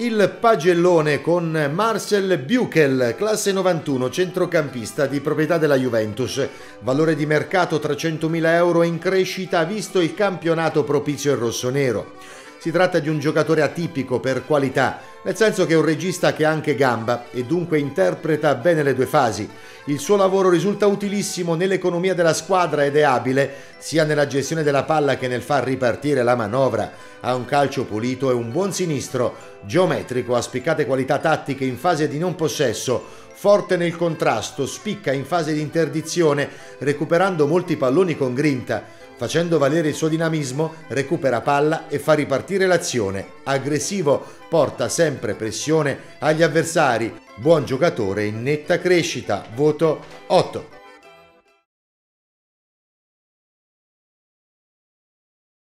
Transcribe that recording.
Il pagellone con Marcel Buchel, classe 91, centrocampista di proprietà della Juventus. Valore di mercato 300.000 euro in crescita visto il campionato propizio il rossonero. Si tratta di un giocatore atipico per qualità, nel senso che è un regista che ha anche gamba e dunque interpreta bene le due fasi. Il suo lavoro risulta utilissimo nell'economia della squadra ed è abile sia nella gestione della palla che nel far ripartire la manovra. Ha un calcio pulito e un buon sinistro, geometrico, ha spiccate qualità tattiche in fase di non possesso, forte nel contrasto, spicca in fase di interdizione, recuperando molti palloni con grinta Facendo valere il suo dinamismo, recupera palla e fa ripartire l'azione. Aggressivo, porta sempre pressione agli avversari. Buon giocatore in netta crescita. Voto 8.